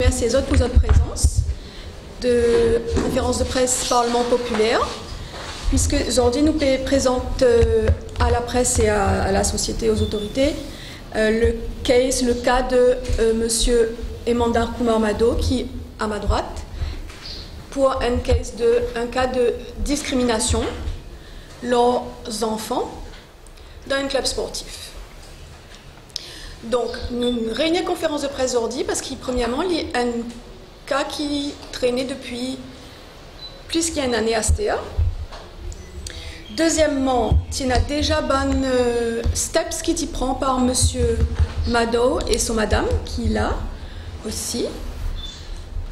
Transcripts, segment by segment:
Merci les autres pour votre présence de conférence de presse Parlement populaire, puisque aujourd'hui nous présente euh, à la presse et à, la société, aux autorités, euh, le case, le cas de euh, Monsieur Emandar Mado, qui à ma droite, pour un, case de, un cas de discrimination leurs enfants dans un club sportif. Donc, nous réunions conférence de presse aujourd'hui parce qu'il, premièrement, il y a un cas qui traînait depuis plus qu'une année à STEA. Deuxièmement, il y a déjà bon euh, steps qui t'y prend par monsieur Mado et son madame qui est là aussi.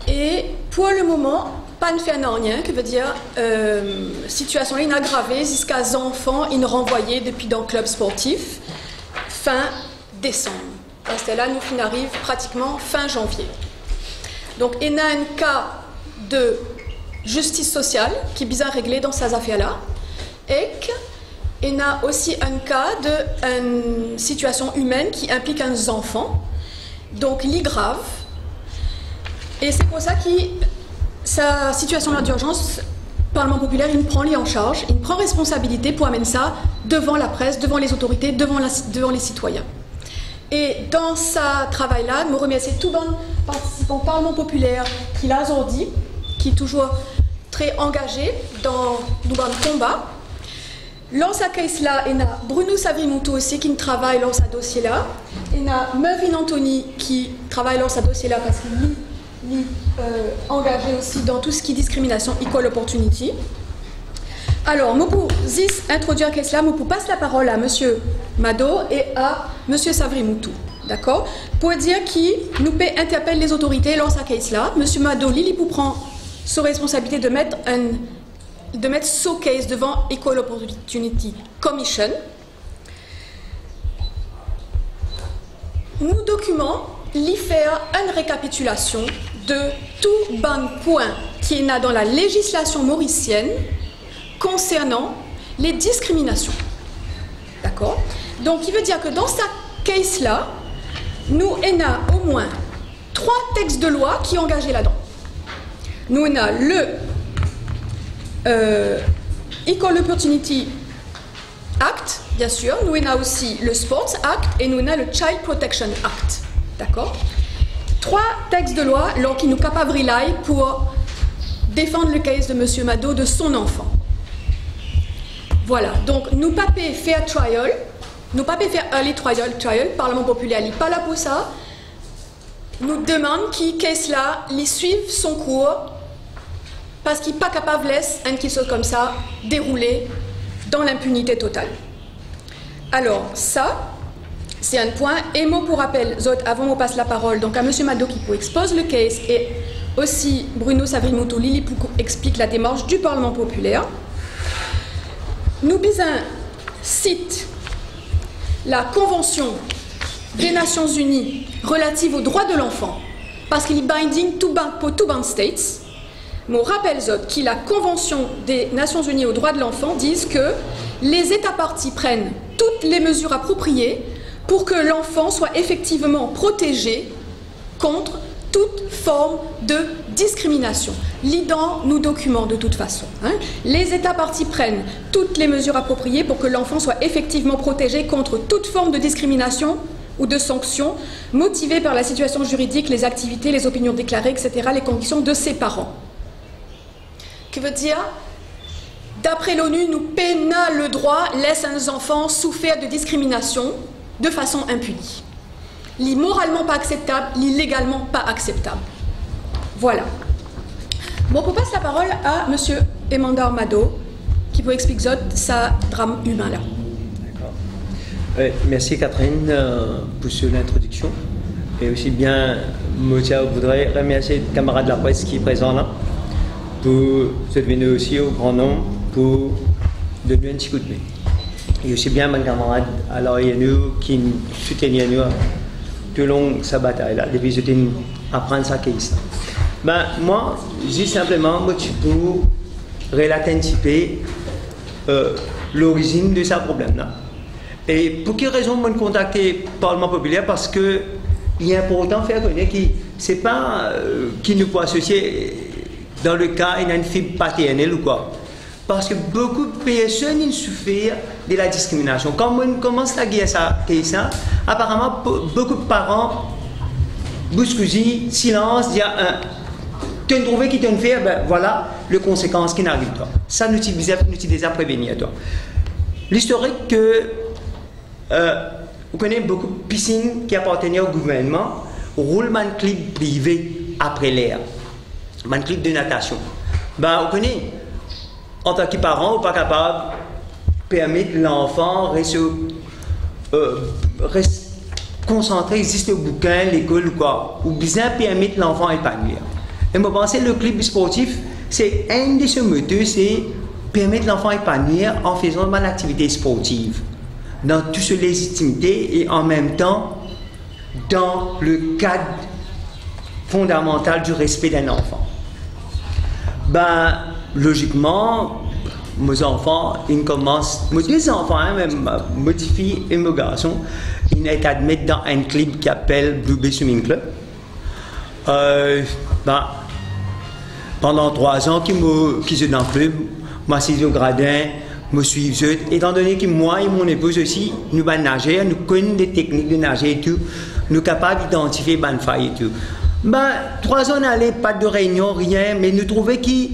Et pour le moment, pas ne fait rien, que veut dire euh, situation inaggravée jusqu'à enfants in renvoyés depuis dans le club sportif fin décembre. Là, nous arrive pratiquement fin janvier. Donc, il y a un cas de justice sociale qui est bien réglé dans ces affaires-là. Et il y a aussi un cas de situation humaine qui implique un enfant. Donc, il grave. Et c'est pour ça que sa situation d'urgence, le Parlement populaire, il prend les en charge, il prend responsabilité pour amener ça devant la presse, devant les autorités, devant les citoyens. Et dans ce travail-là, je remercie tout le participant au Parlement populaire qui l'a aujourd'hui, qui est toujours très engagé dans le combat. Dans ce cas-là, il y a Bruno Savimoutou aussi qui travaille dans ce dossier-là. Il y a Mervyn Anthony qui travaille dans ce dossier-là parce qu'il est euh, engagé aussi dans tout ce qui est discrimination, equal opportunity. Alors, pour introduire Kesla, pour passer la parole à Monsieur Mado et à Monsieur Savrimoutou. D'accord? Pour dire qui nous peut interpeller les autorités lors de ce case-là. Monsieur Mado, Lili pour prendre sa responsabilité de mettre un de mettre devant Equal Opportunity Commission. Nous document faire une récapitulation de tout bon point qui est dans la législation mauricienne concernant les discriminations. D'accord? Donc, il veut dire que dans ce case-là, nous avons au moins trois textes de loi qui sont engagés là-dedans. Nous avons le euh, Equal Opportunity Act, bien sûr. Nous avons aussi le Sports Act et nous avons le Child Protection Act. D'accord? Trois textes de loi qui nous capables pour défendre le case de M. Mado de son enfant. Voilà, donc nous pas faire trial, nous pas faire early trial, trial, Parlement populaire n'est pas là pour ça. Nous demandons qui, qu'est-ce là, les suivre son cours, parce qu'il n'est pas capable de laisser un qui soit comme ça dérouler dans l'impunité totale. Alors, ça, c'est un point. Et mot pour rappel, avant qu'on passe la parole, donc à M. Mado qui expose le case et aussi Bruno Savrimoutou Lili pour explique la démarche du Parlement populaire. Nous bisons cite la Convention des Nations Unies relative aux droits de l'enfant, parce qu'il est binding pour tout band states. Mon rappel zot qui la Convention des Nations Unies aux droits de l'enfant disent que les États partis prennent toutes les mesures appropriées pour que l'enfant soit effectivement protégé contre toute forme de discrimination. L'IDAN nous documente de toute façon. Hein. Les États partis prennent toutes les mesures appropriées pour que l'enfant soit effectivement protégé contre toute forme de discrimination ou de sanction motivée par la situation juridique, les activités, les opinions déclarées, etc., les conditions de ses parents. Que veut dire? D'après l'ONU, nous peinons le droit laisse un enfant souffrir de discrimination de façon impunie moralement pas acceptable, légalement pas acceptable. Voilà. Bon, on passe la parole à M. Emmanuel Armado, qui vous explique sa drame humain là. Merci Catherine euh, pour l'introduction. Et aussi bien, je voudrais remercier les camarades de la presse qui sont présents là, pour se venir aussi au grand nombre pour donner un petit coup de main. Et aussi bien mes camarades à nous qui nous soutiennent nous tout long sa bataille-là, depuis que je apprendre sa case. Ben, moi, simplement, peux relater un petit peu euh, l'origine de ce problème-là. Et pour quelle raison me contacter Parlement populaire? Parce que il est important de faire connaître que c'est pas euh, qui nous peut associer dans le cas d'une fibre paternelle ou quoi. Parce que beaucoup de personnes souffrent de la discrimination. Quand on commence à dire ça, ça apparemment, beaucoup de parents bousculent, silence, disent un. Tu as trouvé qui t'a fait, ben voilà les conséquences qui n'arrivent pas. Ça, nous utilisons à prévenir. Toi. L'historique que euh, vous connaissez beaucoup de piscines qui appartenaient au gouvernement, roulement de clip privé après l'air, un clip de natation. Ben, vous connaissez, en tant que parent, vous pas capable de permettre l'enfant rester, euh, reste concentré, existe au bouquin, l'école ou quoi, ou bien permettre l'enfant épanouir. Et moi, pense que le clip sportif, c'est un de ces moteurs, c'est permettre l'enfant épanouir en faisant une activité sportive, dans toutes ses légitimités et en même temps dans le cadre fondamental du respect d'un enfant. Ben, logiquement, mes enfants, ils commencent, mes deux enfants, hein, même mes filles et mes garçons, ils sont admis dans un club qui s'appelle Blue Bay Swimming Club. Euh, ben, pendant trois ans qu'ils qu sont dans le club, m'assisent au gradin, me suivent. Étant donné que moi et mon épouse aussi, nous allons nager, nous connaissons des techniques de nager et tout, nous sommes capables d'identifier les failles et tout. Ben, trois ans n'allait pas de réunion, rien, mais nous trouvons que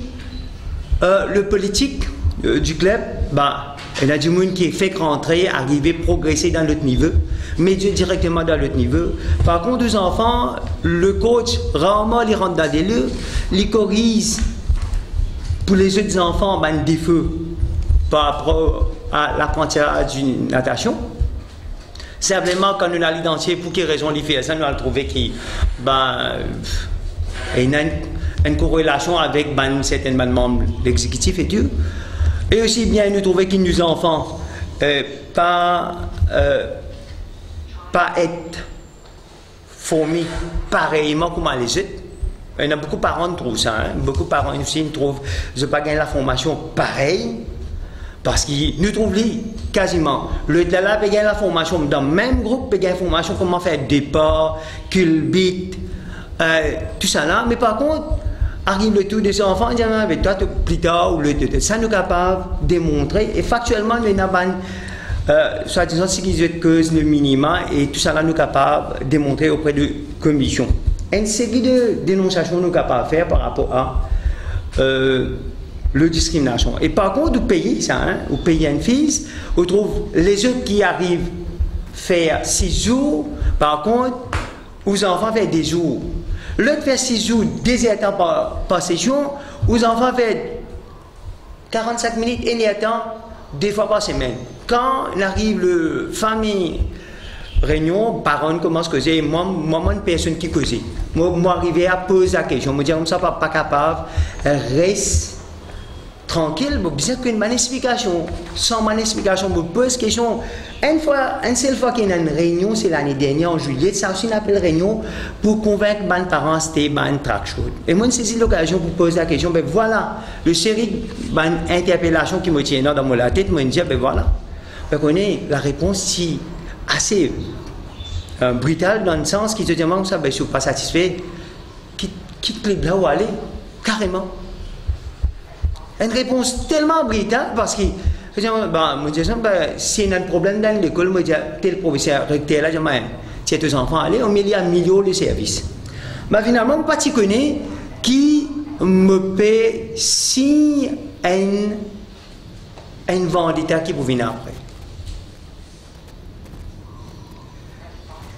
euh, le politique euh, du club, ben, il y a du monde qui est fait rentrer, arriver, progresser dans l'autre niveau, mais directement dans l'autre niveau. Par contre, les enfants, le coach, rarement les rentre dans des lieux, les corrige pour les autres enfants, ben, des feux par rapport à l'apprentissage d'une natation. Simplement, quand nous allons identifier pour quelle raison il fait ça, nous allons trouver qu'il ben, y a une, corrélation avec ben, certains membres de l'exécutif et tout. Et aussi bien nous trouver qu'il nous enfants euh, pas, euh, pas être formés pareillement comme les autres. Il y a beaucoup de parents qui trouvent ça. Hein. Beaucoup de parents aussi trouvent que je pas gagner la formation pareille. Parce qu'ils nous trouvent quasiment. Le là peut gagner la formation dans le même groupe, peut gagner la formation comment faire départ, culbit, euh, tout ça là. Mais par contre, arrive le tout des enfants, dit avec toi plus tard ça nous capable de démontrer et factuellement nous avons euh, soit disant ce qui est le minima et tout ça nous capable de démontrer auprès de commission. Une série de dénonciations nous capable de faire par rapport à euh, discrimination. Et par contre, au pays, ça, hein, au pays une fille, on trouve les autres qui arrivent faire six jours, par contre, aux enfants faire des jours. L'autre fait six jours, des temps par, par session, aux enfants fait 45 minutes, et temps, deux fois par semaine. Quand arrive le famille réunion, parents commencent à causer, moi, moi, une personne qui cause. Moi, moi, arriver à poser la question, me dire, comme ça, pas, pas capable, reste tranquille, vous besoin qu'une explication. Sans mon explication, vous pose question. Une fois, une seule fois qu'il y a une réunion, c'est l'année dernière, en juillet, ça aussi une appel réunion pour convaincre les parents c'était une track Et moi, c'est l'occasion pour poser la question, ben voilà, le série d'interpellations qui me tient dans mon tête, je dis, ben voilà. Connaissez la réponse si assez euh, brutale dans le sens qui te demande ça, ben, suis pas satisfait, quitte, quitte là où aller, carrément. Une réponse tellement brillante parce que ben, je ben, s'il y a un problème dans l'école, je tel professeur recteur là, je dis, si tes enfants aller, on met un million de services. Mais finalement, pas tu connais qui me paie si un, un vendetta qui vous venir après.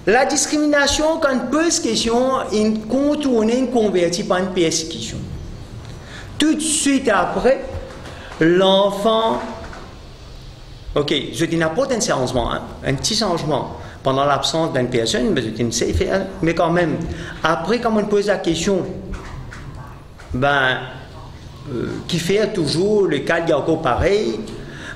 La discrimination, quand on pose question, une contournée, une convertie par une persécution. Tout de suite après, l'enfant, ok, je dis n'importe un changement, hein, un petit changement pendant l'absence d'une personne, mais je sais faire, mais quand même, après, quand on pose la question, ben, euh, qui fait toujours le cas il encore pareil,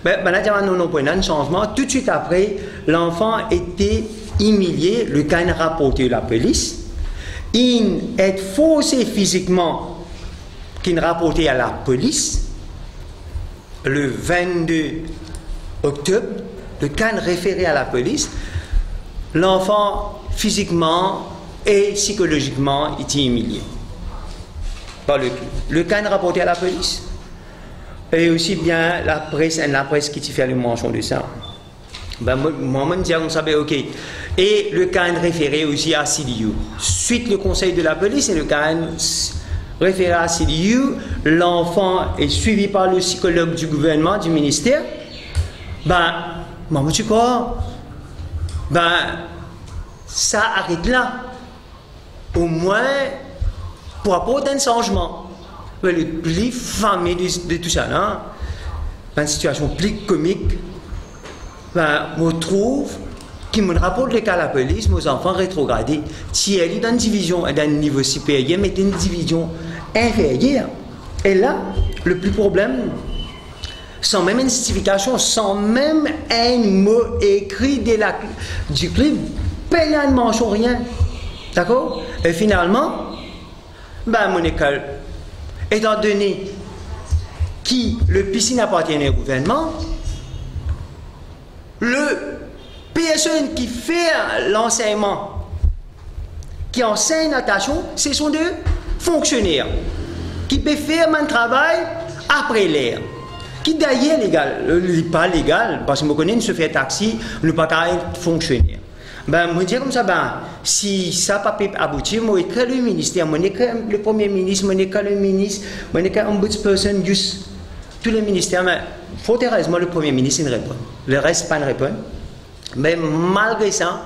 ben, ben là, non, non, un changement. Tout de suite après, l'enfant était humilié, le cas rapporté la police, il est forcé physiquement qui rapporté à la police le 22 octobre, le can référé à la police, l'enfant physiquement et psychologiquement, était humilié par le Le cas rapporté à la police. Et aussi bien la presse, la presse qui fait le mention de ça. Ben, on savait, ok. Et le cas référé aussi à CDU. Suite le conseil de la police et le cas référé à CDU, l'enfant est suivi par le psychologue du gouvernement, du ministère. Ben, maman, tu crois? Ben, ça arrête là. Au moins, pour apporter un changement. Le plus fameux de, tout ça, là, une situation plus comique, ben, trouve qui me rapporte le cas à la police, mes enfants rétrogradés. Si elle est dans une division d'un niveau supérieur, mais une division inférieure. Et là, le plus problème, sans même une justification, sans même un mot écrit de la, du pas ne mention, rien. D'accord? Et finalement, ben, mon école, étant donné qui le piscine appartient au gouvernement, le personne qui fait l'enseignement, qui enseigne natation, ce sont des fonctionnaires qui peuvent faire un travail après l'air qui d'ailleurs légal, euh, pas légal, parce que je connais, se fait taxi, ne pas être fonctionnaire. Ben, dire comme ça, ben, si ça pas pu aboutir, moi, écris le ministère, moi, écris le premier ministre, moi, écris le ministre, moi, écris ombudsperson, juste tous les ministères, mais, faut heureusement, le premier ministre, il répond. Le reste, pas ne répond. Mais malgré ça,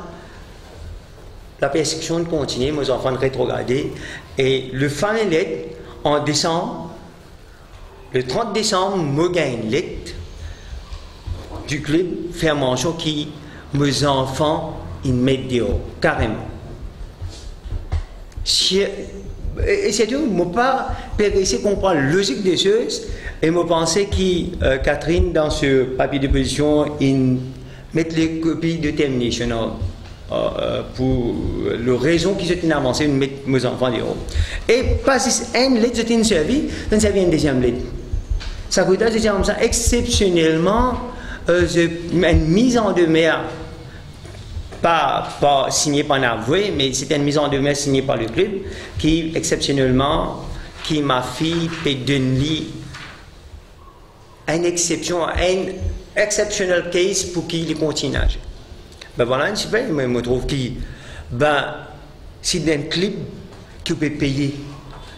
la persécution continue, mes enfants rétrogradés, et le fin lettre, en décembre, le 30 décembre, je gagne lettre du club fait mention qui mes enfants ils mettent dehors, carrément. Et c'est tout, je pas de comprendre la logique des choses et je pensais que euh, Catherine, dans ce papier de position, il met les copies de termination euh, euh, pour la raison qu'ils ont avancé, de mettre mes enfants dehors. Et pas une lettre, c'est une servie, donc ça vient une deuxième lettre. Ça veut dire comme ça, exceptionnellement, euh, une mise en demeure, pas, signée par l'avoué, mais c'était une mise en demeure signée par le club, qui, exceptionnellement, qui m'a fait donner une exception, un exceptional case pour qu'il continue. Ben voilà petit peu, je me trouve qui, ben, c'est un club qui peut payer,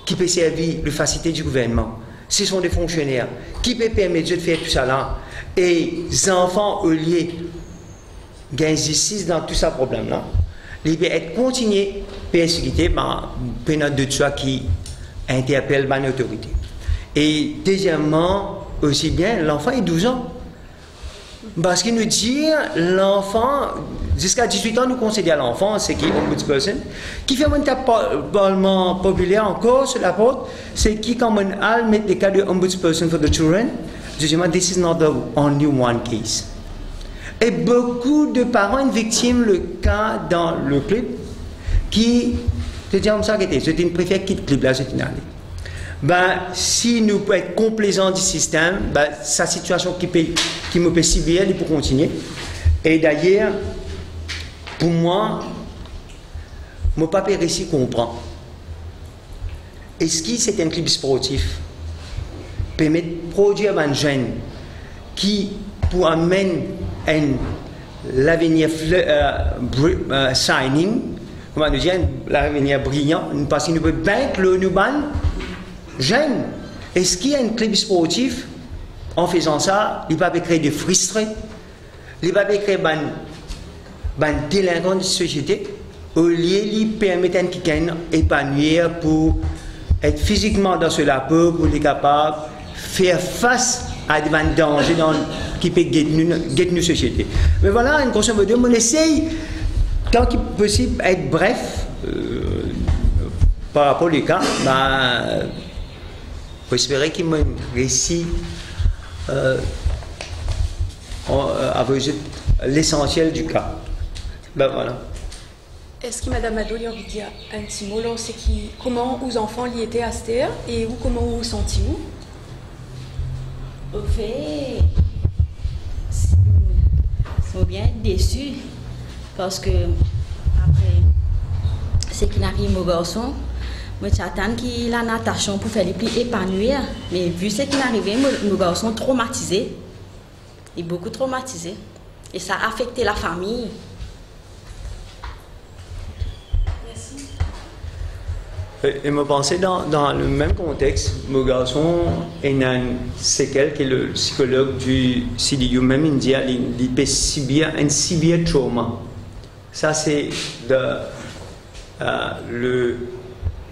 qui peut servir le facilité du gouvernement ce sont des fonctionnaires qui peuvent permettre de faire tout ça là. Et les enfants, au lieu d'insister dans tout ça problème là, ils peuvent être continués persécutés par une de soi qui interpelle ma autorité. Et deuxièmement, aussi bien, l'enfant est 12 ans. Parce qu'il nous dit, l'enfant, jusqu'à 18 ans, nous considérons l'enfant, c'est qui ombudsperson, qui fait un parlement populaire encore sur la porte, c'est qui, comme on a met le cas de ombudsperson for the children, justement, this is not the only one case. Et beaucoup de parents victimes le cas dans le club qui, c'est comme ça que c'est une préfère quitte le club là, c'est une ben, si nous pouvons être complaisants du système, ben, sa situation qui, qui me peut bien, il peut continuer. Et d'ailleurs, pour moi, mon papa ici comprend. Est-ce que c'est un club sportif permet de produire un jeune qui pour amener l'avenir euh, euh, shining, comment dire, l'avenir brillant, parce qu'il ne peut pas le nous jeune. Est-ce qu'il y a un club sportif en faisant ça, il va créer des frustrés, il va créer des délinquants de société, au lieu de permettre à quelqu'un épanouir pour être physiquement dans ce peau, pour être capable de faire face à des dangers dans, qui peuvent guetter nos sociétés. Mais voilà, une grosso modo, on essaye, tant qu'il possible, être bref euh, par rapport au cas. Ben, faut espérer qu'il me réussit euh, à l'essentiel du cas. Ben voilà. Est-ce que Madame Ado, il y a dire un petit mot c'est qui, comment vos enfants y étaient à cette et où, comment vous sentiez-vous Au fait, ils sont bien déçus parce que après ce qui arrive au garçon, moi j'attends qu'il a natation pour faire les plus épanouir. Mais vu ce qui est arrivé, mon garçon traumatisé. Il est beaucoup traumatisé. Et ça a affecté la famille. Et me penser dans, dans, le même contexte, mon garçon un séquelle qui est le psychologue du CDU, même indien, il, subir un severe trauma. Ça, c'est euh, le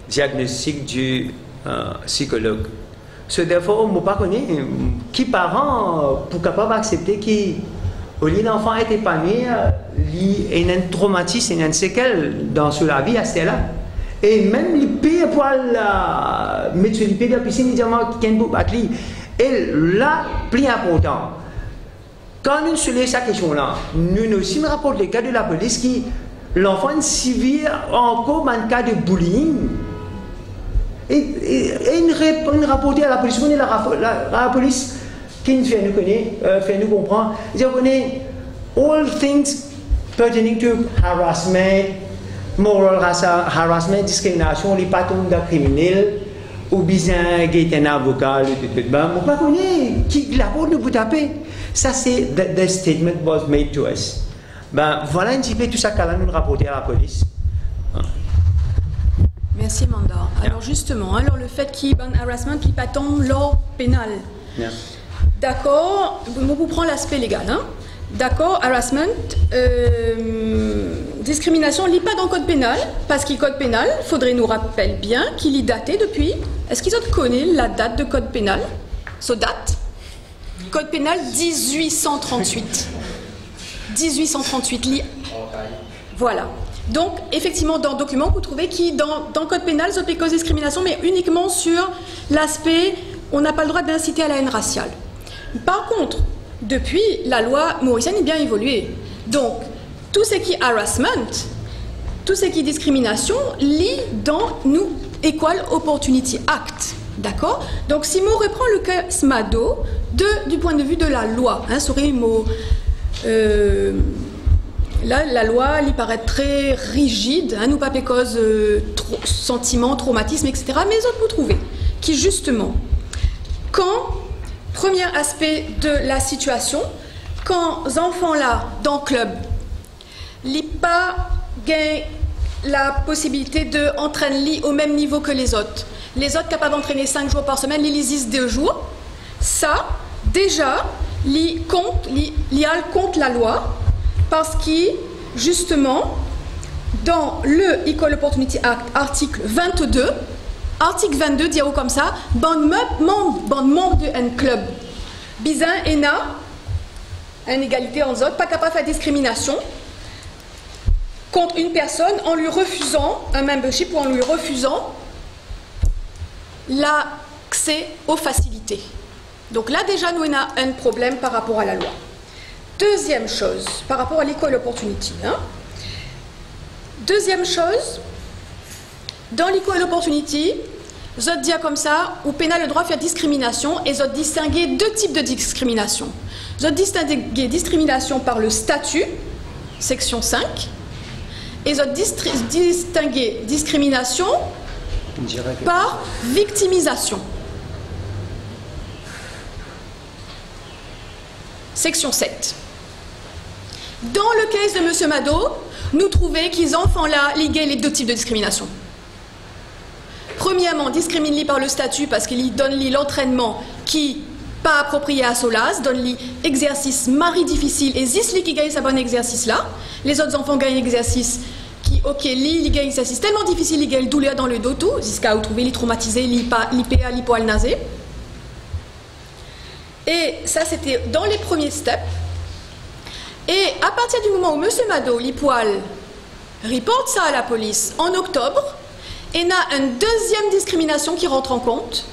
diagnostic du euh, psychologue. Ce défaut, on ne pas qui parent pour capable d'accepter que l'enfant est épanoui, il y a un traumatisme, il y une séquelle dans la vie à ce là et même les pays pour la mettre les pays la piscine, ils disent Et là, plus important, quand nous soulevons cette question-là, nous aussi nous rapportons les cas de la police qui, l'enfant civil encore en cas de bullying. Et, et, et nous rapporter à la police, la, la, la police qui fait nous connaître, euh, fait nous comprendre, ils all things pertaining to harassment, moral harassment, discrimination, les patrons de criminels, ou bien qui est un avocat, ben, on ne connaît qui la porte nous taper? Ça, c'est the, the, statement was made to us. Ben, voilà un petit peu tout ça qu'elle a nous rapporté à la police. Merci, Manda. Alors, justement, alors le fait qu'il y ait un harassment qui pas tombe lors pénal. D'accord, vous prend l'aspect légal. Hein? D'accord, harassment, euh, discrimination, il pas dans le code pénal, parce qu'il code pénal, faudrait nous rappeler bien qu'il est daté depuis. Est-ce qu'ils ont connu la date de code pénal? So date? Code pénal 1838. 1838, lit. Voilà. Donc, effectivement, dans le document, vous trouvez qui, dans, dans le code pénal, ça cause discrimination, mais uniquement sur l'aspect, on n'a pas le droit d'inciter à la haine raciale. Par contre, depuis, la loi mauricienne est bien évoluée. Donc, tout ce qui est harassment, tout ce qui est discrimination, lit dans nous Equal Opportunity Act. D'accord? Donc, si on reprend le cas SMADO, du point de vue de la loi, hein, mot, euh, là, la loi, il paraît très rigide, hein, nous pas cause euh, sentiments, traumatisme, etc. Mais autres, vous trouvez qui, justement, quand Premier aspect de la situation, quand les enfants là, dans le club, n'ont pas la possibilité d'entraîner au même niveau que les autres. Les autres capables d'entraîner 5 jours par semaine, les lisent 2 jours. Ça, déjà, li compte, la loi parce que, justement, dans le Equal Opportunity Act, article 22, Article 22 dit comme ça, bon membre, membre d'un club, bizin et na, une égalité en zone, pas capable de discrimination contre une personne en lui refusant un membership ou en lui refusant l'accès aux facilités. Donc là déjà nous avons un problème par rapport à la loi. Deuxième chose, par rapport à l'école opportunity. Hein. Deuxième chose, dans l'equal opportunity, vous dit comme ça, ou pénal le droit faire discrimination et vous distinguer deux types de discrimination. Vous distinguer discrimination par le statut, section 5, et vous distinguer discrimination par victimisation. Section 7. Dans le cas de M. Mado, nous trouvons qu'ils enfants là liguent les deux types de discrimination. Premièrement, discrimine par le statut parce qu'il donne l'entraînement qui pas approprié à Solas, donne lui exercice mari difficile et zis qui gagne sa bon exercice là. Les autres enfants gagnent exercice qui, ok, li, li gagne exercice tellement difficile, il gagne douleur dans le dos tout, jusqu'à trouver les traumatisés, li pas, li PA, li poil nasé. Et ça, c'était dans les premiers steps. Et à partir du moment où M. Mado, li poil, reporte ça à la police en octobre, et il a une deuxième discrimination qui rentre en compte,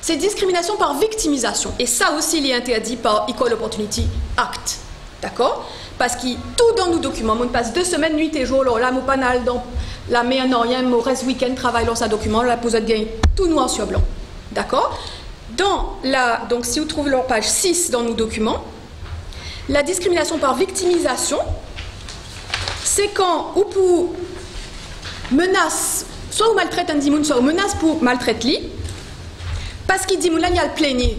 c'est discrimination par victimisation. Et ça aussi, il est interdit par Equal Opportunity Act. D'accord? Parce que tout dans nos documents, on passe deux semaines, nuit et jour, là, mon panal, dans la mer en rien, mon reste week-end, travaille dans sa document, la pose de gain, tout noir sur blanc. D'accord? Dans la, Donc, si vous trouvez leur page 6 dans nos documents, la discrimination par victimisation, c'est quand, ou pour menace, soit ou maltraite un dimoun, soit ou menace pour maltraiter lui, parce qu'il dit, là, il y a le plaigner.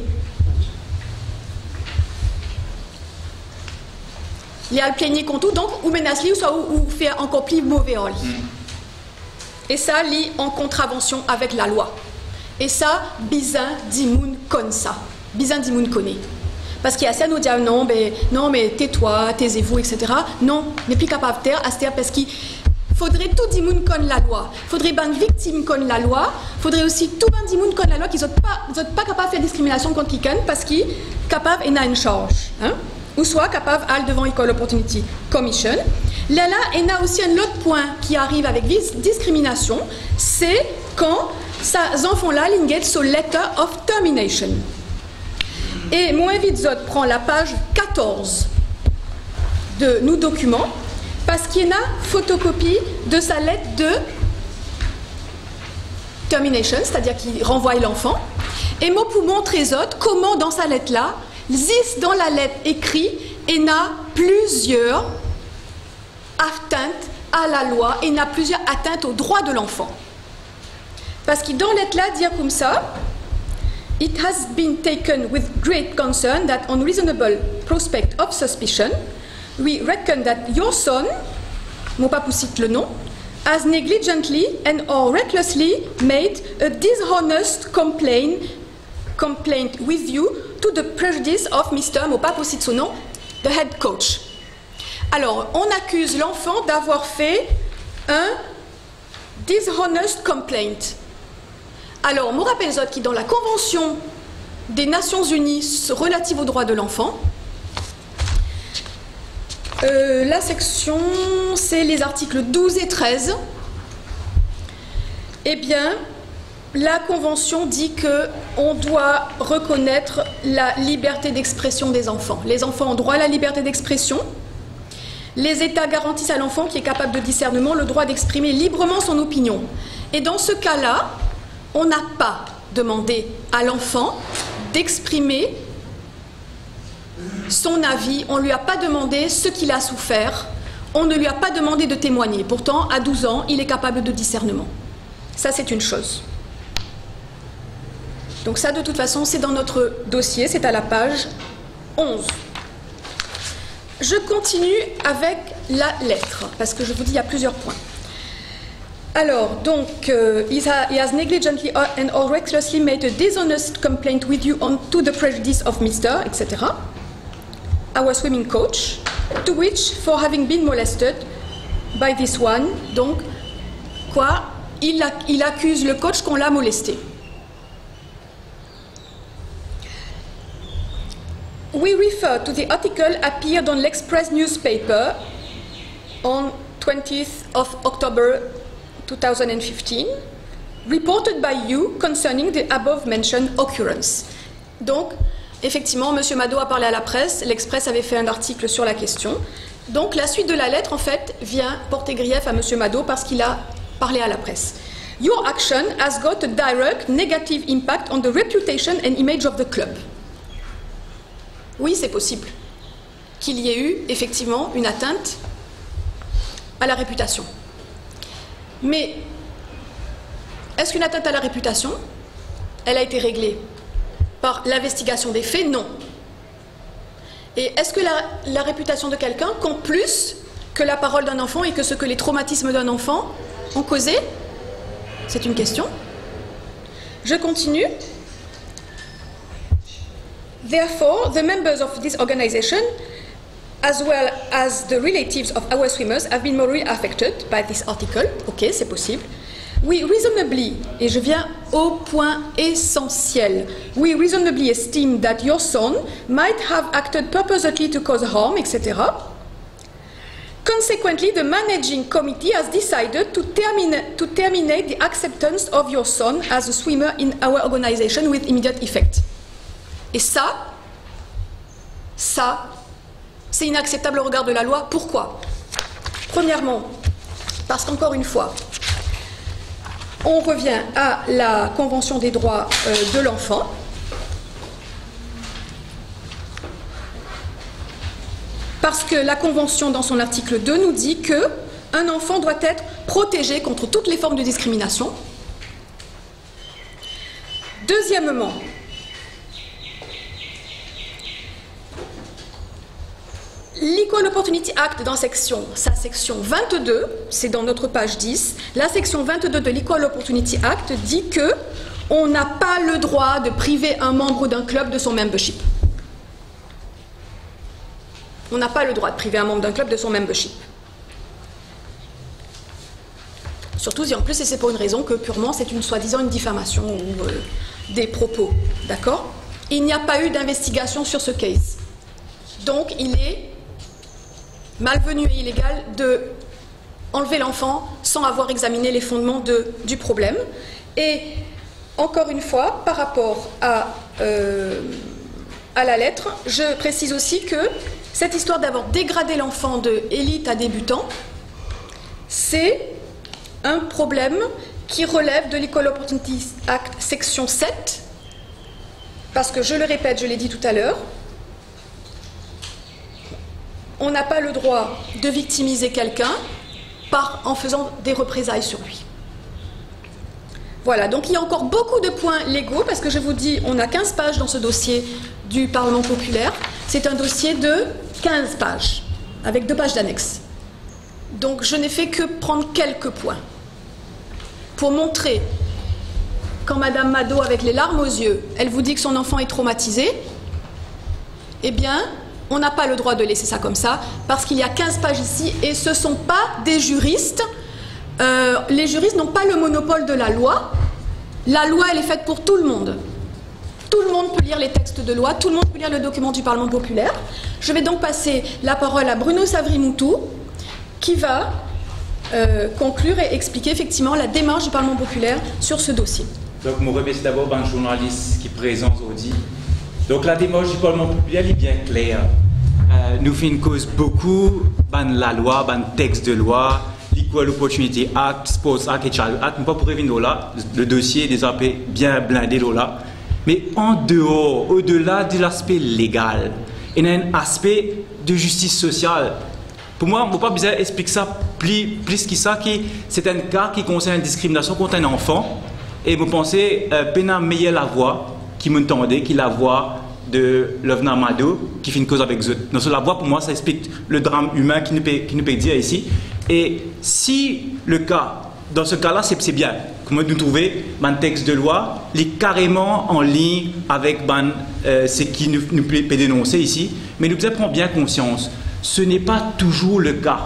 Il y a le plaigner contre tout, donc ou menace lui, soit ou, fait encore plus mauvais en lui. Et ça, lit en contravention avec la loi. Et ça, Bizin Dimoun connaît ça. Bizin Dimoun connaît. Parce qu'il y a ça, nous dire non, mais, non, mais tais-toi, taisez-vous, etc. Non, n'est plus capable de se parce qu'il faudrait tout monde connaître la loi. faudrait ben victime connaître la loi. faudrait aussi tout le monde connaître la loi qui pas, sont pas capable de faire discrimination contre quelqu'un parce qu'il est capable et n'a une charge. Hein? Ou soit capable d'aller devant Equal Opportunity Commission. Là, là, il y a aussi un autre point qui arrive avec discrimination, c'est quand ces enfants-là, ils sur letter of termination. Et moi, Zot prend la page 14 de nos documents parce qu'il y a une photocopie de sa lettre de termination, c'est-à-dire qu'il renvoie l'enfant. Et montrer Zot comment dans sa lettre-là, Zis dans la lettre écrit, et n'a plusieurs atteintes à la loi et n'a plusieurs atteintes aux droits de l'enfant. Parce que dans lettre-là, dit comme ça, It has been taken with great concern that on reasonable prospect of suspicion, we reckon that your son, mon papa cite le nom, has negligently and or recklessly made a dishonest complaint, complaint with you to the prejudice of Mr. son nom, the head coach. Alors, on accuse l'enfant d'avoir fait un dishonest complaint. Alors, me rappelle qui dans la Convention des Nations Unies relative aux droits de l'enfant, euh, la section, c'est les articles 12 et 13. Eh bien, la Convention dit que on doit reconnaître la liberté d'expression des enfants. Les enfants ont droit à la liberté d'expression. Les États garantissent à l'enfant qui est capable de discernement le droit d'exprimer librement son opinion. Et dans ce cas-là, on n'a pas demandé à l'enfant d'exprimer son avis, on ne lui a pas demandé ce qu'il a souffert, on ne lui a pas demandé de témoigner. Pourtant, à 12 ans, il est capable de discernement. Ça, c'est une chose. Donc ça, de toute façon, c'est dans notre dossier, c'est à la page 11. Je continue avec la lettre, parce que je vous dis, il y a plusieurs points. Alors, donc, uh, he, has negligently and or recklessly made a dishonest complaint with you on to the prejudice of Mr. etc. Our swimming coach, to which, for having been molested by this one, donc, quoi, il, il accuse le coach qu'on l'a molesté. We refer to the article appeared on l'Express newspaper on 20th of October 2015, reported by you concerning the above mentioned occurrence. Donc, effectivement, M. Mado a parlé à la presse, l'Express avait fait un article sur la question. Donc, la suite de la lettre, en fait, vient porter grief à M. Mado parce qu'il a parlé à la presse. Your action has got a direct negative impact on the reputation and image of the club. Oui, c'est possible qu'il y ait eu effectivement une atteinte à la réputation. Mais est-ce qu'une atteinte à la réputation, elle a été réglée par l'investigation des faits Non. Et est-ce que la, réputation de quelqu'un compte plus que la parole d'un enfant et que ce que les traumatismes d'un enfant ont causé? C'est une question. Je continue. Therefore, the members of this organization as well as the relatives of our swimmers have been morally affected by this article. Ok, c'est possible. We reasonably, et je viens au point essentiel, we reasonably esteem that your son might have acted purposely to cause harm, etc. Consequently, the managing committee has decided to, to terminate the acceptance of your son as a swimmer in our organization with immediate effect. Et ça, ça, c'est inacceptable au regard de la loi. Pourquoi? Premièrement, parce qu'encore une fois, on revient à la Convention des droits euh, de l'enfant. Parce que la Convention, dans son article 2, nous dit que un enfant doit être protégé contre toutes les formes de discrimination. Deuxièmement, l'Equal Opportunity Act dans section, sa section 22, c'est dans notre page 10, la section 22 de l'Equal Opportunity Act dit que on n'a pas le droit de priver un membre d'un club de son membership. On n'a pas le droit de priver un membre d'un club de son membership. Surtout si en plus c'est pour une raison que purement c'est une soi-disant une diffamation ou euh, des propos. D'accord? Il n'y a pas eu d'investigation sur ce case. Donc il est malvenu et illégal de enlever l'enfant sans avoir examiné les fondements de, du problème. Et encore une fois, par rapport à, euh, à la lettre, je précise aussi que cette histoire d'avoir dégradé l'enfant de élite à débutant, c'est un problème qui relève de l'Equal Opportunity Act section 7, parce que je le répète, je l'ai dit tout à l'heure, on n'a pas le droit de victimiser quelqu'un en faisant des représailles sur lui. Voilà, donc il y a encore beaucoup de points légaux, parce que je vous dis, on a 15 pages dans ce dossier du Parlement populaire. C'est un dossier de 15 pages, avec deux pages d'annexe. Donc je n'ai fait que prendre quelques points pour montrer, quand Madame Mado, avec les larmes aux yeux, elle vous dit que son enfant est traumatisé, eh bien, on n'a pas le droit de laisser ça comme ça, parce qu'il y a 15 pages ici, et ce ne sont pas des juristes. Euh, les juristes n'ont pas le monopole de la loi. La loi, elle est faite pour tout le monde. Tout le monde peut lire les textes de loi, tout le monde peut lire le document du Parlement populaire. Je vais donc passer la parole à Bruno Savrimoutou, qui va euh, conclure et expliquer effectivement la démarche du Parlement populaire sur ce dossier. Donc, je remercie d'abord journaliste qui est présent aujourd'hui. Donc, la démarche du Parlement populaire est bien claire. Euh, nous faisons cause beaucoup ban la loi, ban texte de loi, l'Equal Opportunity Act, Sports Act et Child Act. pas pour revenir là, le dossier est déjà bien blindé là. Mais en dehors, au-delà de l'aspect légal, il y a un aspect de justice sociale. Pour moi, je ne pas besoin expliquer ça plus, plus que ça, c'est un cas qui concerne une discrimination contre un enfant. Et vous pensez, euh, meilleure la voix qui m'entendait, qui la voix de Lovna Mado, qui fait une cause avec eux. Donc, la voix, pour moi, ça explique le drame humain qui nous peut, qui nous peut dire ici. Et si le cas, dans ce cas-là, c'est bien. Comment nous trouver un texte de loi, il est carrément en ligne avec euh, ce qui nous, nous peut dénoncer ici. Mais nous prendre bien conscience, ce n'est pas toujours le cas.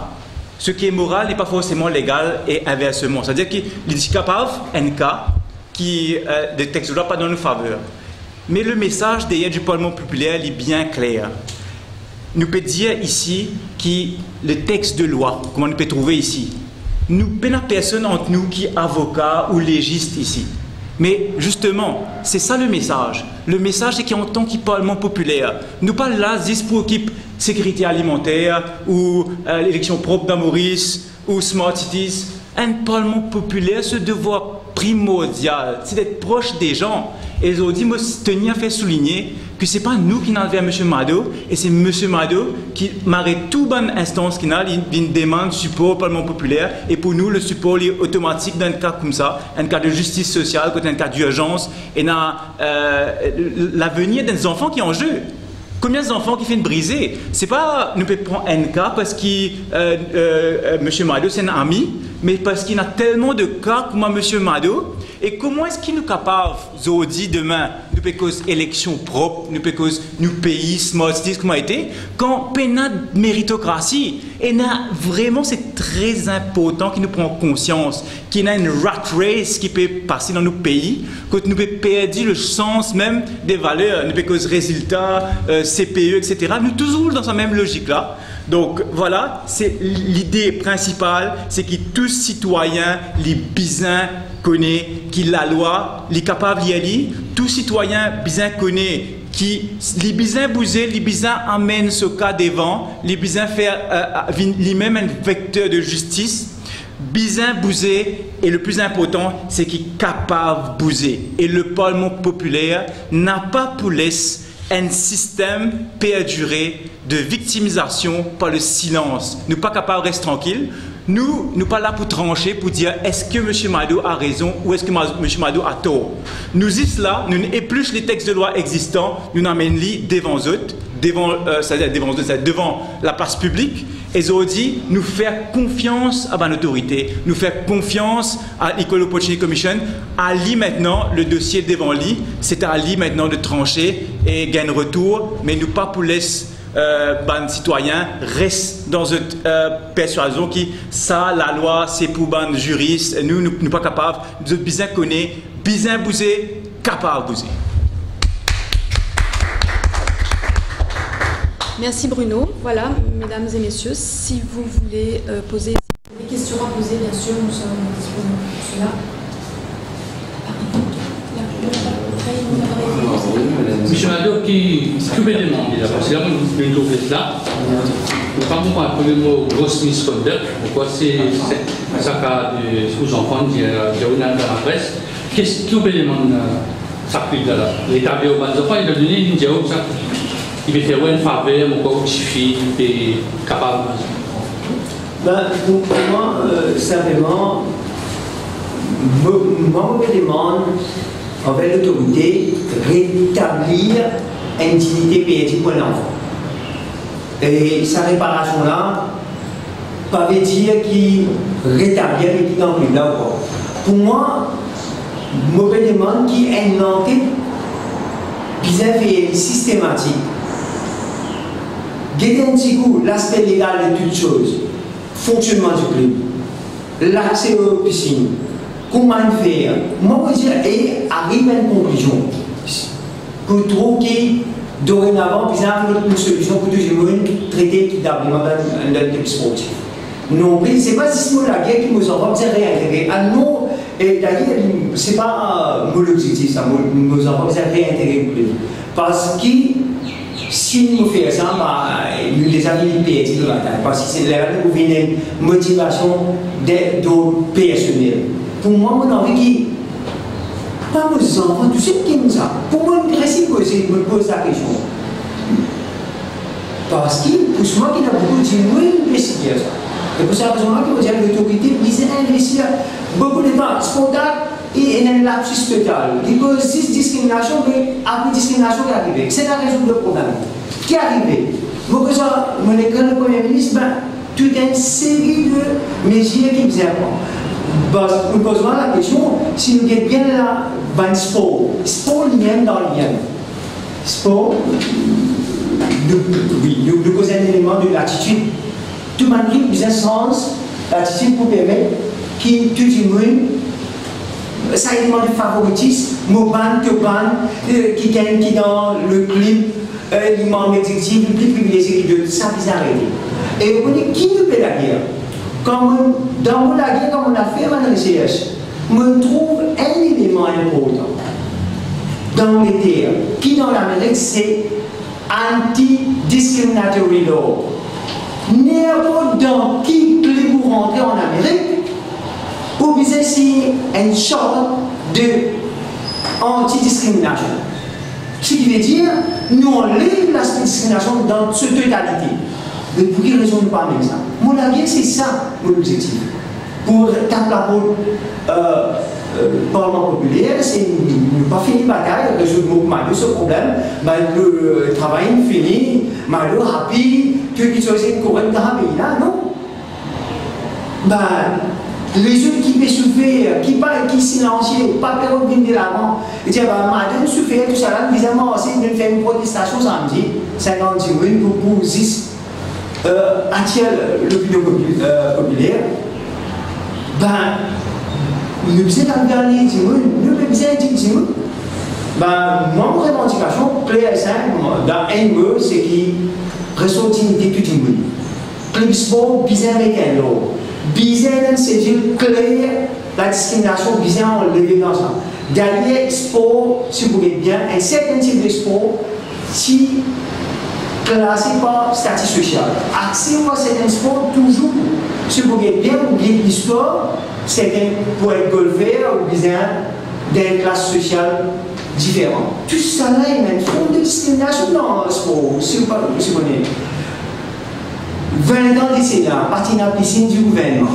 Ce qui est moral n'est pas forcément légal et inversement. C'est-à-dire qu'il est capable, un cas, qui, euh, des textes de loi pas dans nos faveurs. Mais le message derrière du Parlement populaire est bien clair. Nous peut dire ici que le texte de loi, comment nous peut trouver ici, nous pas personne entre nous qui est avocat ou légiste ici. Mais justement, c'est ça le message. Le message, c'est qu'en tant que Parlement populaire, nous pas là juste pour sécurité alimentaire ou euh, l'élection propre d'un ou Smart Cities. Un Parlement populaire, ce devoir primordial, c'est d'être proche des gens. Et aujourd'hui, moi, tenir à faire souligner que ce n'est pas nous qui n'avons M. Mado, et c'est M. Mado qui m'arrête toute bonne instance qui a une demande de support au Parlement populaire. Et pour nous, le support est automatique dans un cas comme ça, un cas de justice sociale, un cas d'urgence, et euh, l'avenir des enfants qui est en jeu. Combien d'enfants qui viennent briser? C'est pas, nous pouvons prendre un cas parce que euh, euh, euh, M. Mado, c'est un ami, mais parce qu'il a tellement de cas comme M. Mado. Et comment est-ce qu'il nous capable, aujourd'hui, demain, nous pouvons élection propre, nous pouvons nous pays, small cities, comment été, quand a méritocratie, et vraiment, c'est très important qu'il nous prenne conscience qu'il y a une rat race qui peut passer dans nos pays, que nous pouvons perdre le sens même des valeurs, nous pouvons résultats, euh, CPE, etc. Nous toujours dans cette même logique-là. Donc voilà, c'est l'idée principale, c'est que tous citoyens, les bisins, qui la loi, les capables d'y aller, tout citoyen bisins connaît qui bousés, les bisins amènent ce cas devant, euh, euh, lui-même un vecteur de justice. Bisin bousé, et le plus important, c'est qu'il est capable de bouser. Et le Parlement populaire n'a pas pour laisser un système perduré de victimisation par le silence. Nous pas capables de rester tranquilles. Nous, nous pas là pour trancher, pour dire est-ce que M. Mado a raison ou est-ce que M. Mado a tort? Nous sommes là, nous épluchons les textes de loi existants, nous n'amènent les devant eux, devant, euh, devant, devant la place publique, et dit nous faire confiance à l'autorité, nous faire confiance à l'Ecolo Opportunity Commission, à lui maintenant le dossier devant lui, c'est à lui maintenant de trancher et gagner retour, mais nous pas pour laisser euh, ban citoyen reste dans une euh, persuasion qui ça la loi c'est pour ban juristes nous nous sommes pas capables de bien connaître bien bouser capable bouser Merci Bruno. Voilà, mesdames et messieurs, si vous voulez euh, poser des questions à poser, bien sûr, nous sommes disponibles pour cela. Qui, qui me demande déjà, parce que je vais trouver cela. Nous parlons un mot pourquoi c'est ça cas de sous-enfants, dans la presse. Qu'est-ce que vous ça fait là? L'État de aux enfants, il a donné une ça. Il faire une faveur, mon corps il capable. Ben, pour moi, euh, simplement, je me envers l'autorité rétablir dignité perdue pour l'enfant. Et sa réparation-là, pas veut dire qu'il rétablit les dans plus là Pour moi, me demande enquête bien fait systématique. Coup l'aspect légal de toutes choses, fonctionnement du club, l'accès aux piscines, comment faire? Moi, je dire, et arrive à une conclusion. Pour trouver dorénavant, puis une solution pour le monde traiter tout d'abord dans le sportif. Non, mais ce n'est pas si la guerre qui nous envoie c'est réintégrer. Ah et d'ailleurs, ce n'est pas mon objectif, ça, nous envoie réintégrer Parce que si nous faisons ça, nous les avons perdus de la taille. Parce que c'est une motivation de personnel pour moi, mon envie qui, pas nos enfants, tu sais qui nous a. Pour moi, je me poser, me pose la question. Parce que, pour moi qui a beaucoup de ça. Et pour cette raison-là, que dire l'autorité vise à beaucoup de temps, spontané et un lapsus total. Il a six discriminations, mais après discrimination qui arrive. C'est la raison du problème. Qui est arrivé? Vous que mon école, le Premier ministre, ben, toute une série de mesures qui viennent nous posons la question si nous avons bien là, ben sport, sport dans lien. Sport, nous, oui, nous, nous posons un élément de l'attitude. Tout le monde a sens, l'attitude pour permettre que tout le monde ça élément de favoritisme, Moban, Toban, euh, qui gagne qui dans le clip, euh, exécutif, le plus privilégié de ça, arrêter. Et vous voyez qui nous fait la guerre comme dans la guerre, comme on a fait ma recherche, me trouve un élément important dans les terres, qui dans l'Amérique c'est anti-discriminatory law. N'importe dans qui vous rentrer en Amérique, ou bien c'est une sorte de anti-discrimination. Ce qui veut dire, nous on lève la discrimination dans sa totalité. Pour quelle raison parlons de ça. Mon avis, c'est ça mon objectif. Pour taper la porte euh, euh, Parlement populaire, c'est pas finir la bataille, résoudre ce problème, ben, le travail est fini, mal rapide, que qui soit dans le pays là, non? Ben, les autres qui peuvent souffrir, qui parlent, qui silencieux, pas période de l'avant, et dire, ben, matin, souffrir, tout ça là, bizarrement, c'est de faire une protestation samedi, 50 000 pour, pour 10 euh, attire l'opinion populaire, ben, nous le nous ben, mon revendication, claire simple, dans un mot, c'est qui ressort dignité tout le avec c'est clair, la discrimination, enlever dans ça. Derrière sport, si vous voulez bien, un certain type de sport, si classé par statut social. Accès à certains sports, toujours, si vous voulez bien oublier l'histoire, c'est pour être golfeur ou bien d'une classe sociale différente. Tout ça là, il y une forme de discrimination dans le sport, si vous voulez. 20 ans d'ici là, partir dans la piscine du gouvernement.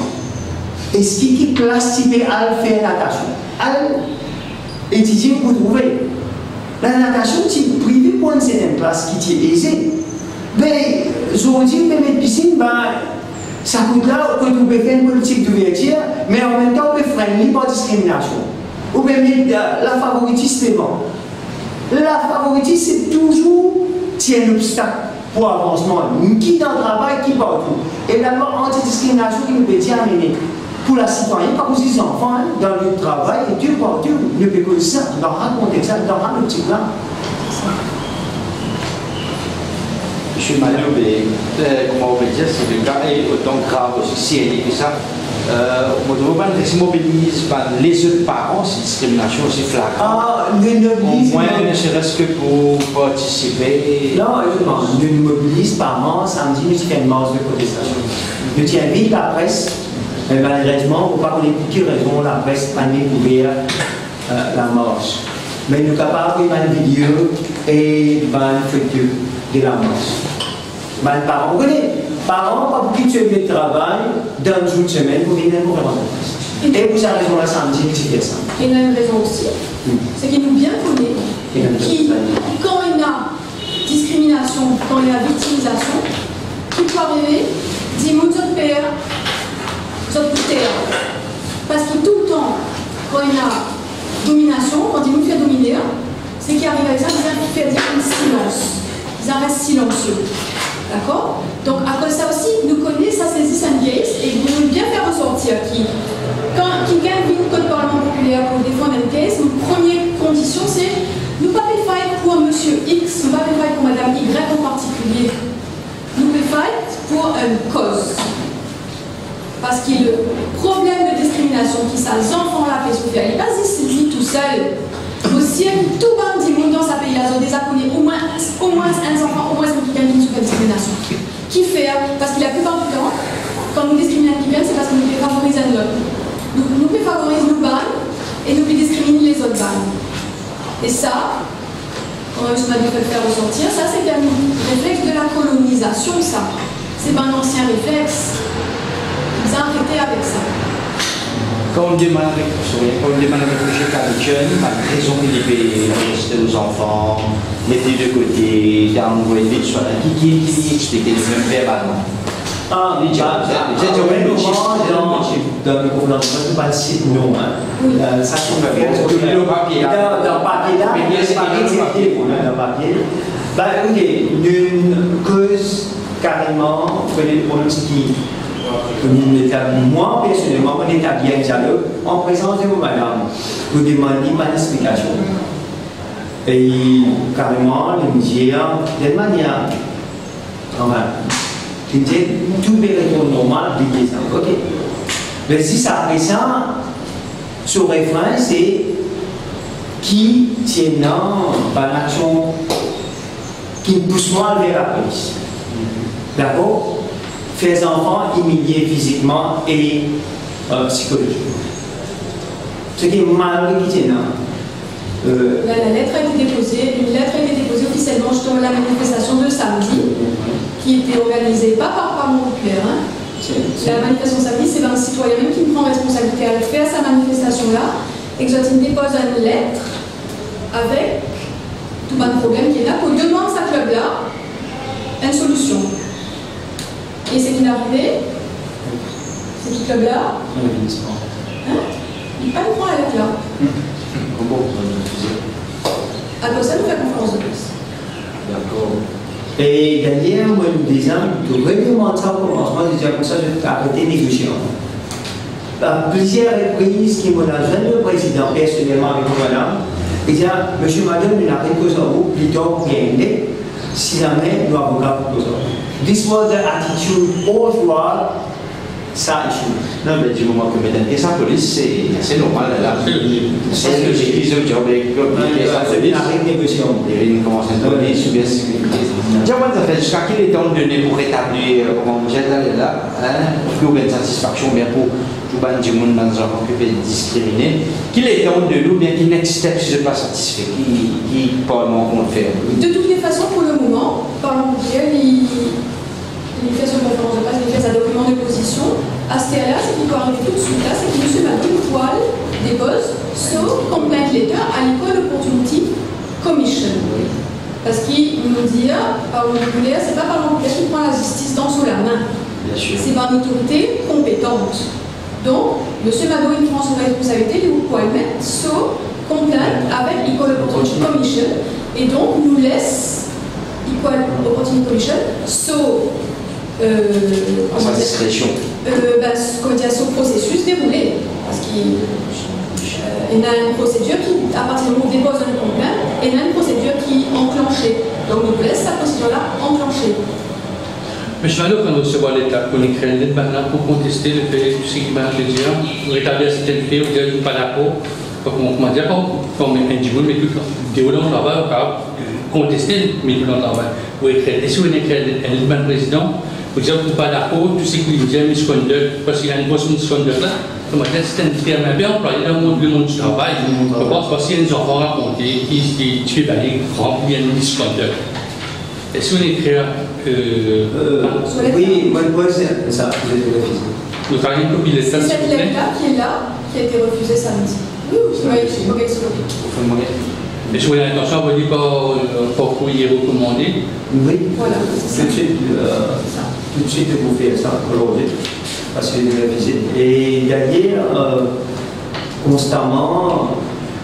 Et ce qui est classifié à faire natation, à étudier pour. La natation, c'est privé pour une certaine place qui est aisée. Mais aujourd'hui, on peut mettre piscine, ben, ça coûte là vous pouvez faire une politique d'ouverture, mais en même temps, on peut freiner par discrimination. Ou bien mettre la favoritisme. La favoritisme, c'est toujours un obstacle pour l'avancement, qui dans le travail, qui partout. Et la loi anti-discrimination qui nous peut amener pour la citoyenne, pas pour les enfants, hein, dans le travail, et Dieu partout, ne peut que ça, dans un contexte, dans un plan. Monsieur Maloubé, euh, comment on peut dire, c'est le cas est autant grave aussi, est que ça. Euh, on ne se mobilise pas les autres parents, c'est discrimination aussi flagrante. Ah, Au moins, ne serait-ce que pour participer. Non, justement, ne mobilise parents, samedi, nous faisons une marche de protestation. Nous invite la presse, mais malheureusement, pour pas les petites raisons, la presse pas découvert euh, la marche. Mais nous capables de faire une vidéo et une photo de la marche. Ben, parents, vous connaissez, parents, pour quitter le travail dans une semaine pour venir pour rendre Et vous avez raison, la samedi, tu fais ça. Et il y a une raison aussi, c'est qu'il nous bien connaît, qui, quand il y a discrimination, quand il y a victimisation, qui peut arriver, dit mon autre père, autres terre. Parce que tout le temps, quand il y a domination, quand il nous fait dominer, c'est qu'il arrive avec ça, il fait dire un silence. Ils restent silencieux. D'accord Donc, après ça aussi, nous connaissons ça, c'est case, et vous voulez bien faire ressortir qui, quand quelqu'un vient code parlement populaire pour défendre une case, notre première condition, c'est nous pas faire pour monsieur X, nous pas faire pour madame Y en particulier. Nous faire pour une cause. Parce que le problème de discrimination qui ça, les enfants-là fait souffrir, il n'est pas ici tout seul. Aussi, tout le monde dit dans sa pays, ils ont déjà connu au moins, au moins un enfant, au moins un qui souffre de discrimination. Qui fait Parce que la plupart du temps, quand nous discriminons quelqu'un, c'est parce que nous favorisons un autre. Nous, nous favorisons nos bannes et nous discriminons les autres bannes. Et ça, on a dû le faire ressortir, ça c'est un réflexe de la colonisation, ça. C'est pas un ancien réflexe. Ils ont arrêté avec ça. Quand on demande, quand on demande à réfléchir avec jeunes, pas de raison ait rester aux enfants, mettez de côté, d'envoyer sur la qui qui qui explique le même verbalement. Ah, déjà, dans le gouvernement, c'est pas le non. Ça, c'est le papier. Dans le papier là, le papier, c'est dans le papier. Bah, ok, une cause carrément, pour le moi, personnellement, on établit un dialogue en présence de vos madame. Vous demandez pas d'explication. Et carrément, le musée, de manière, quand même, tout est retour normal, ça. Ok. Mais si ça ça, ce refrain, c'est qui tient dans l'action qui pousse moi vers la police. D'accord? Les enfants humiliés physiquement et euh, psychologiquement. Ce qui est mal qui euh, la, la, lettre a été déposée, une lettre a été déposée officiellement justement la manifestation de samedi, qui était organisée pas par Parlement populaire. Hein. La manifestation samedi, c'est un citoyen même qui prend responsabilité à faire sa manifestation-là, et que dépose une lettre avec tout de problème qui est là, pour demander à ce club-là une solution. Et c'est qui est arrivé C'est qui club-là Hein Il pas le droit à être là. À cause ça, nous fait conférence de presse. D'accord. Et derrière, moi, nous disons, de réglementer au commencement, disais comme ça, je vais arrêter de négocier. À plusieurs reprises, qui m'ont jeune le président, personnellement avec moi là, il dit, monsieur, madame, nous n'avons pas besoin de vous, plutôt gagner, si jamais nous avons pas besoin. This was the attitude all throughout ça échoue. Non, mais du moment que maintenant, et sa police, c'est normal, là. C'est ce que j'ai dit, je job avec la police. Il y a une convention de police, ou bien sécurité. Dis-moi, ça fait jusqu'à quel temps donné pour rétablir, comment vous êtes là, hein, pour une satisfaction, bien pour tout le monde dans un occupé discriminé, qu'il est temps de nous, bien qu'il next step si je ne suis pas satisfait, qui, qui parlement compte faire? De toutes les façons, pour le moment, parlement il il fait son conférence de presse, il fait sa document de position, à ce là c'est qu'il peut arriver tout de suite là, c'est que M. Madou Poil dépose so complaint letter à l'Equal Opportunity Commission. Parce qu'il nous dit, par populaire, c'est pas par populaire qui prend la justice dans sous la main. C'est par une autorité compétente. Donc, M. Mado, il prend son responsabilité, il pouvez mettre so complaint avec l'Equal Opportunity Commission et donc nous laisse Equal Opportunity Commission so euh, sa discrétion. Euh, bah, comment dire, son processus déroulé. Parce qu'il euh, a une procédure qui, à partir du moment où on dépose un complaint, il y a une procédure qui est enclenchée. Donc on laisse cette procédure-là enclenchée. Mais je vais quand on recevoir l'État pour écrire une maintenant pour contester le fait de ce qui va le dire, pour rétablir certaines faits, ou dire pas d'accord, comment dire, comme un individu, mais tout dérouler un travail, contester, mais tout le travail. Pour écrire, et si on écrit un président, pour dire qu'on pas d'accord, tout ce qui dit misconduct, parce qu'il y a une grosse misconduct là, dire, c'est un terme bien employé dans le monde, le monde du travail. Je pense parce qu'il y a des enfants racontés qui, qui, qui fait bailler grand, il y a une misconduct. Est-ce qu'on écrit euh, euh, Oui, moi, moi c'est ça, une copie de ça, C'est cette lettre-là qui est là, qui a été refusée samedi. Oui, oui, oui, Et sur l'intention, vous dites pas pourquoi il est recommandé Oui, voilà. De suite, euh, tout de suite, vous faites ça aujourd'hui, parce que c'est la visite. Et d'ailleurs, euh, constamment,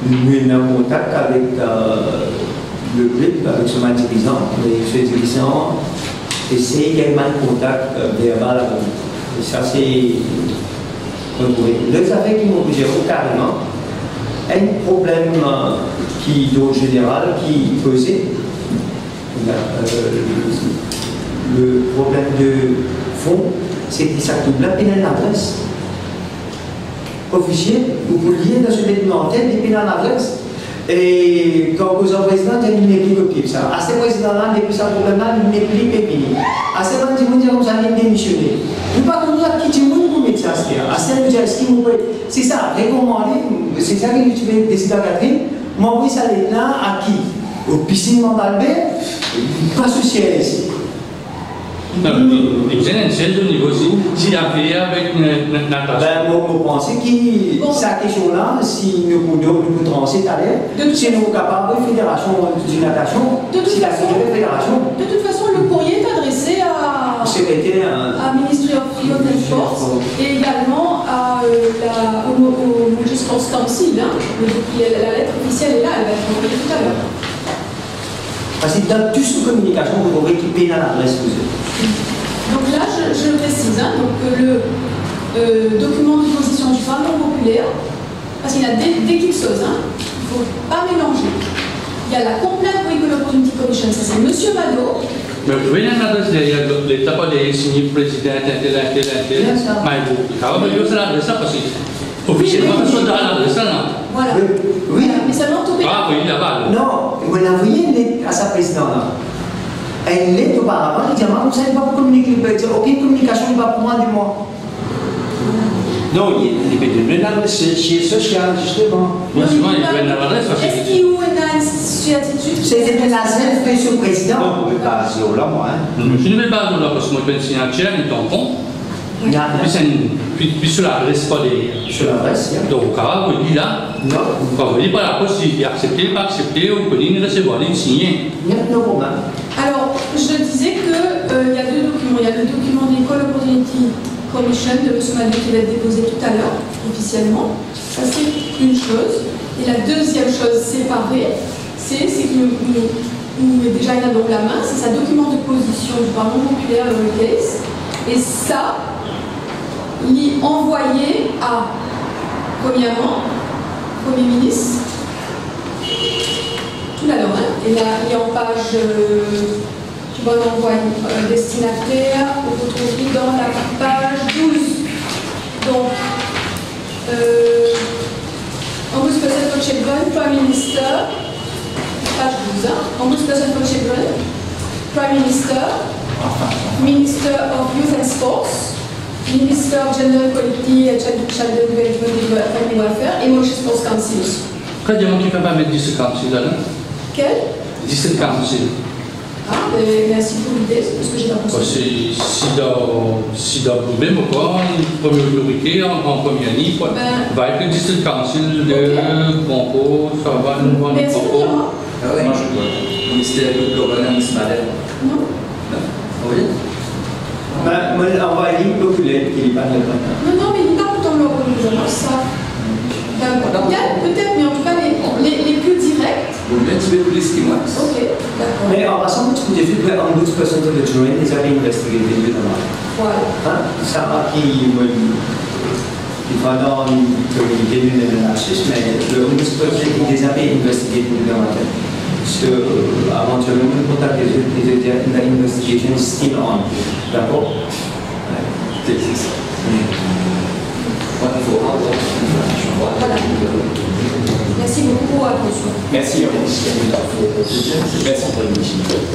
nous en contact avec euh, le club avec son dirigeant, et ce dirigeant essaie également de contact euh, verbal. Et ça, c'est. Les affaires qui m'ont posé carrément, un problème euh, qui, d'eau général qui posait euh, le, problème de fond, c'est que ça double la peine l'adresse. Officier, vous vouliez dans ce document des peines l'adresse. Et quand vous êtes président, il n'est plus que ça. À ce président-là, depuis ce problème-là, il n'est plus pépini. À ce moment-là, il dit comme ça, il démissionné. Nous pas comme ça, qui dit pour mettre ça. À ce moment-là, c'est ça, recommander, c'est ça que je vais décider à Catherine, ça là à qui? Au piscine d'Albert, pas souci ici. Non, c'est au niveau aussi. S'il a fait avec Natacha. Ben, moi, je pense que bon. cette question-là, si nous pouvons nous trancher à l'air, si nous sommes capables de fédération d'une natation, de toute si façon, la fédération. De toute façon, le courrier est adressé à. Secrétaire. À Ministry of Youth and Sports et également à euh, la, au, au, au Council. Hein. La lettre officielle est là, elle va être envoyée tout à l'heure. Parce que dans toute cette communication, vous aurez équipé dans l'adresse que vous êtes. Donc là, je, je précise, hein, donc, le euh, document de position du Parlement populaire, parce qu'il y a des, des quelque chose, hein, il ne faut pas mélanger. Il y a la Complaint Equal Opportunity Commission, ça c'est M. Mado. Mais vous voyez l'adresse derrière l'État, pas des signé président, tel, tel, tel, tel, Bien sûr. Mais vous, quand même, c'est l'adresse, parce que officiellement, Oui, oui, c'est non Voilà. Oui, oui. Mais seulement tout Ah oui, là-bas. Non, vous l'envoyez une lettre à sa présidente. Une lettre auparavant, il dit Ah, vous savez pas pour communiquer, il peut dire aucune communication ne va pour moi de moi. Non, il est devenu dans le siège social, justement. Moi, souvent, il peut parce Est-ce qu'il y a une attitude C'était la seule fait ce Non, président. vous pouvez pas se là, moi. Hein. Je ne vais pas là parce que moi, je signature, un tampon, Il y a puis, c'est une- puis, puis sur l'adresse, pas derrière. sur l'adresse, il y a. Donc, quand vous dites là, Non, quand vous dites pas la poste, il est accepté, pas accepté, vous pouvez le recevoir, il signer. Alors, je disais qu'il il y a deux documents. Il y a le document d'Equal Opportunity Commission de M. Madu qui va être déposé tout à l'heure, officiellement. Ça, c'est une chose. Et la deuxième chose séparée, c'est c'est que nous, nous- nous- déjà il a dans la main, c'est sa document de position du Parlement populaire dans le case. Et ça, il est envoyé à, premièrement, Premier ministre, tout là-dedans, hein. Et là, il est en page, euh, tu vas l'envoyer euh, destinataire, vous vous trouvez dans la page 12. Donc, euh, August Person for Children, Prime Minister, page 12, hein. August Person for Children, Prime Minister, Minister of Youth and Sports, Minister Gender Equality and Child Child Development and Family Welfare, et Mauritius Sports Council aussi. Quand il y a un qui ne peut pas mettre 17 council là, Quel? 17 council. Ah, ben, merci pour l'idée, c'est parce que j'ai pas pensé. que si quoi, une première autorité en, en première ligne, quoi, Ben- va être le district council de Banco, ça va nous voir Mais le est-ce qu'on Banco. ira Ah ouais. Ministère de Governance, madame. Non Oui? Ma- moi, on va aller populaire qui de Non, non, mais il n'est pas tout en l'organisation, ça. Il y a peut-être, mais en tout cas, les, les, les plus directs. Vous voulez un petit peu plus que moi Ok, d'accord. Mais en passant, tu peux dire que un good person to the jury is having investigated the matter. Voilà. Hein? Ça a qui, il va dans une une analysis, mais le good person qui déjà fait investigated the matter. So, éventuellement, le contact des autres, les autres, the investigation is still on. D'accord? Merci beaucoup pour votre attention. Merci. Merci. Merci.